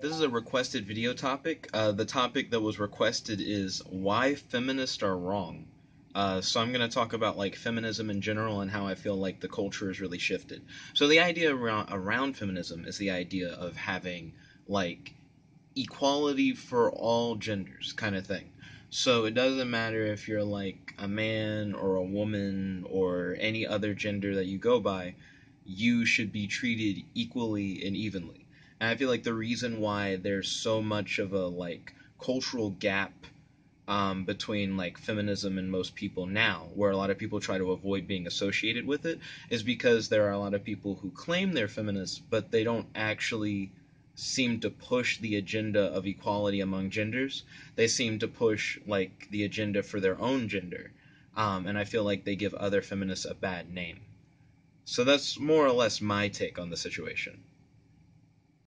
this is a requested video topic. Uh, the topic that was requested is why feminists are wrong. Uh, so I'm going to talk about like feminism in general and how I feel like the culture has really shifted. So the idea around, around feminism is the idea of having like equality for all genders kind of thing. So it doesn't matter if you're like a man or a woman or any other gender that you go by, you should be treated equally and evenly. And I feel like the reason why there's so much of a like cultural gap um, between like feminism and most people now, where a lot of people try to avoid being associated with it, is because there are a lot of people who claim they're feminists, but they don't actually seem to push the agenda of equality among genders. They seem to push like the agenda for their own gender, um, and I feel like they give other feminists a bad name. So that's more or less my take on the situation.